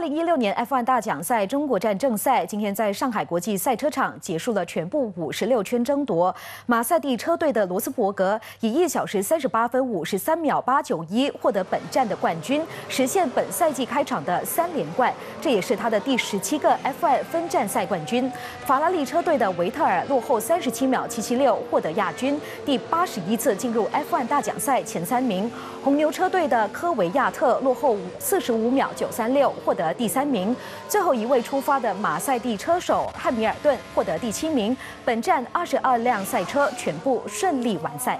零一六年 F1 大奖赛中国站正赛今天在上海国际赛车场结束了全部五十六圈争夺。马赛蒂车队的罗斯伯格以一小时三十八分五十三秒八九一获得本站的冠军，实现本赛季开场的三连冠，这也是他的第十七个 F1 分站赛冠军。法拉利车队的维特尔落后三十七秒七七六获得亚军，第八十一次进入 F1 大奖赛前三名。红牛车队的科维亚特落后四十五秒九三六获得。第三名，最后一位出发的马赛蒂车手汉密尔顿获得第七名。本站二十二辆赛车全部顺利完赛。